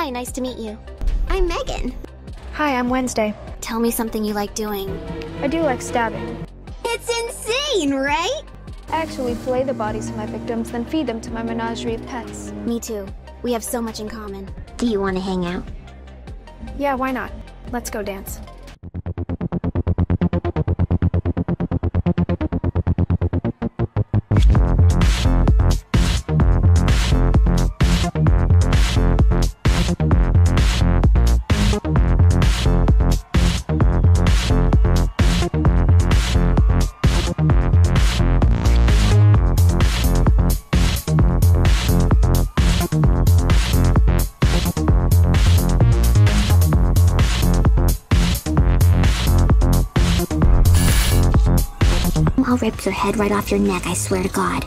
Hi, nice to meet you. I'm Megan. Hi, I'm Wednesday. Tell me something you like doing. I do like stabbing. It's insane, right? I actually fillet the bodies of my victims, then feed them to my menagerie of pets. Me too. We have so much in common. Do you want to hang out? Yeah, why not? Let's go dance. I'll rip your head right off your neck, I swear to God.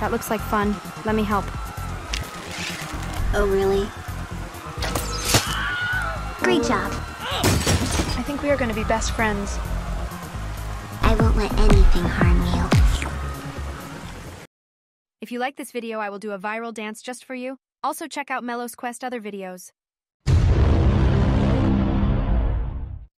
That looks like fun. Let me help. Oh, really? Great job. I think we are going to be best friends. I won't let anything harm you. If you like this video, I will do a viral dance just for you. Also check out Melo's Quest other videos.